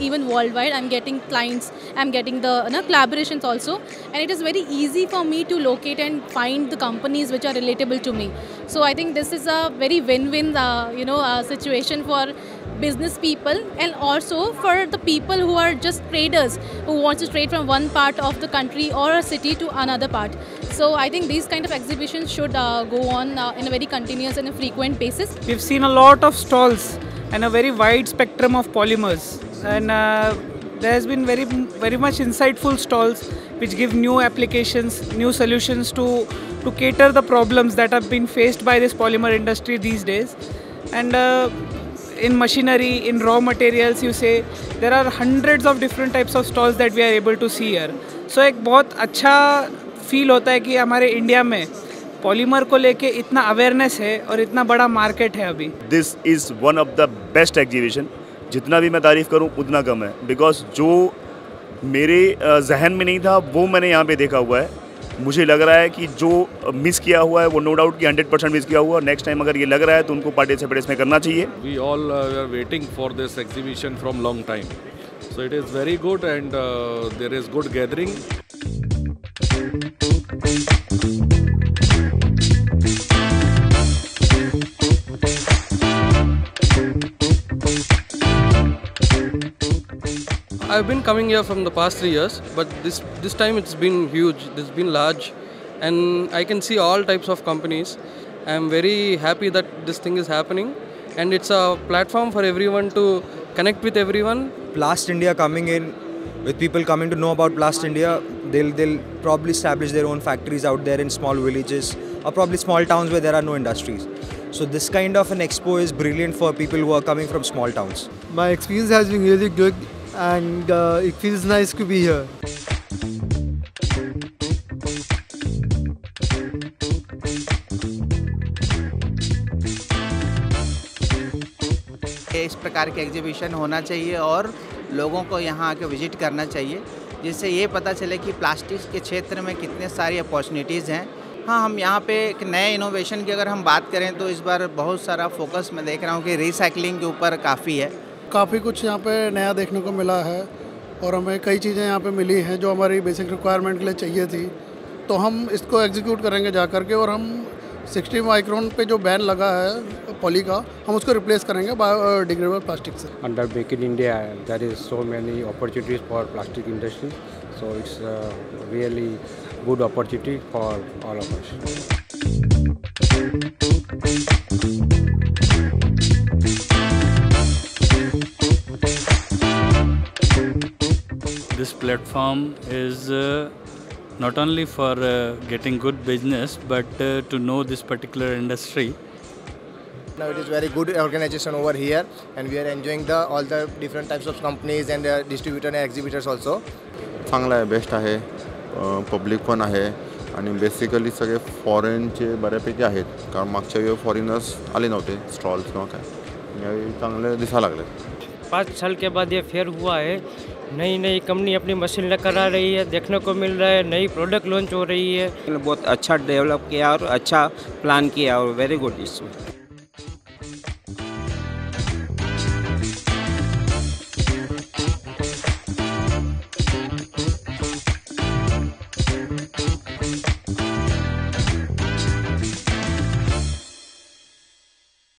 even worldwide. I'm getting clients, I'm getting the you know, collaborations also, and it is very easy for me to locate and find the companies which are relatable to me. So I think this is a very win-win, uh, you know, uh, situation for business people and also for the people who are just traders who want to trade from one part of the country or a city to another part. So I think these kind of exhibitions should uh, go on uh, in a very continuous and a frequent basis. We've seen a lot of stalls and a very wide spectrum of polymers and uh, there has been very very much insightful stalls which give new applications, new solutions to to cater the problems that have been faced by this polymer industry these days and uh, in machinery, in raw materials, you say there are hundreds of different types of stalls that we are able to see here. So एक बहुत अच्छा feel होता है कि हमारे India में polymer को लेके इतना अवेयरनेस है और इतना बड़ा मार्केट है अभी। This is one of the best exhibition जितना भी मैं तारीफ़ करूँ उतना कम है। बिकॉज़ जो मेरे जहन में नहीं था वो मैंने यहाँ पे देखा हुआ है। मुझे लग रहा है कि जो मिस किया हुआ है वो नो डाउट कि 100 परसेंट मिस किया हुआ। नेक्स्ट टाइम अगर ये लग रहा है तो उनको पार्टिसिपेट इसमें करना चाहिए। We all are waiting for this exhibition from long time so it is very good and there is good gathering I've been coming here from the past three years, but this this time it's been huge. It's been large, and I can see all types of companies. I'm very happy that this thing is happening, and it's a platform for everyone to connect with everyone. Blast India coming in, with people coming to know about Blast India, they'll they'll probably establish their own factories out there in small villages or probably small towns where there are no industries. So this kind of an expo is brilliant for people who are coming from small towns. My experience has been really good and uh, it feels nice to be here. इस प्रकार के exhibition होना चाहिए और लोगों को यहाँ आके विज़िट करना चाहिए जिससे ये पता चले कि प्लास्टिक के क्षेत्र में कितने सारी अपॉर्चुनिटीज़ हैं हाँ हम यहाँ पे एक नए इनोवेशन की अगर हम बात करें तो इस बार बहुत सारा फोकस मैं देख रहा हूँ कि रिसाइकलिंग के ऊपर काफ़ी है काफ़ी कुछ यहाँ पे नया देखने को मिला है और हमें कई चीज़ें यहाँ पे मिली हैं जो हमारी बेसिक रिक्वायरमेंट के लिए चाहिए थी। तो हम इसको एग्जीक्यूट करेंगे जा कर के और हम 60 माइक्रोन पे जो बैन लगा है पॉली का, हम उसको रिप्लेस करेंगे बायोडिग्रेडेबल प्लास्टिक से। Under make in India there is so many opportunities for plastic industry so it's really good opportunity for all of us platform is uh, not only for uh, getting good business but uh, to know this particular industry. Now it is very good organization over here and we are enjoying the all the different types of companies and uh, distributor and exhibitors also. चांगला आहे best आहे public पण आहे आणि basically सगळे फॉरेनचे बऱ्यापैकी आहेत कारण मागच्या वेळी फॉरेनर्स आले नव्हते स्टॉल्स किंवा काय यावेळी चांगले दिसायला लागले पाँच साल के बाद ये फेयर हुआ है नई नई कंपनी अपनी मशीन लेकर आ रही है, देखने को मिल रहा है, नई प्रोडक्ट लॉन्च हो रही है। बहुत अच्छा डेवलप किया और अच्छा प्लान किया और वेरी गुड इसमें।